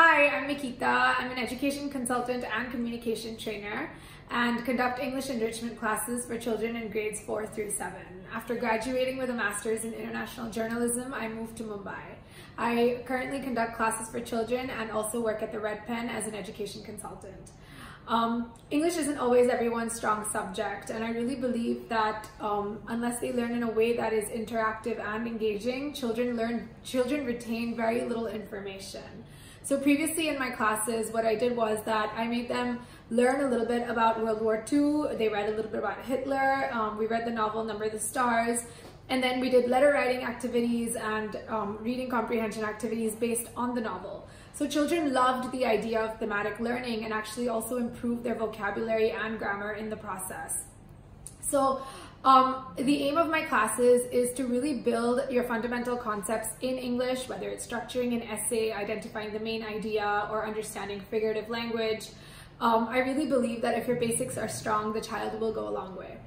Hi, I'm Mikita. I'm an education consultant and communication trainer and conduct English enrichment classes for children in grades 4 through 7. After graduating with a master's in international journalism, I moved to Mumbai. I currently conduct classes for children and also work at the Red Pen as an education consultant. Um, English isn't always everyone's strong subject, and I really believe that um, unless they learn in a way that is interactive and engaging, children learn, children retain very little information. So previously in my classes, what I did was that I made them learn a little bit about World War II. They read a little bit about Hitler. Um, we read the novel Number the Stars. And then we did letter writing activities and um, reading comprehension activities based on the novel. So children loved the idea of thematic learning and actually also improved their vocabulary and grammar in the process. So um, the aim of my classes is to really build your fundamental concepts in English, whether it's structuring an essay, identifying the main idea, or understanding figurative language. Um, I really believe that if your basics are strong, the child will go a long way.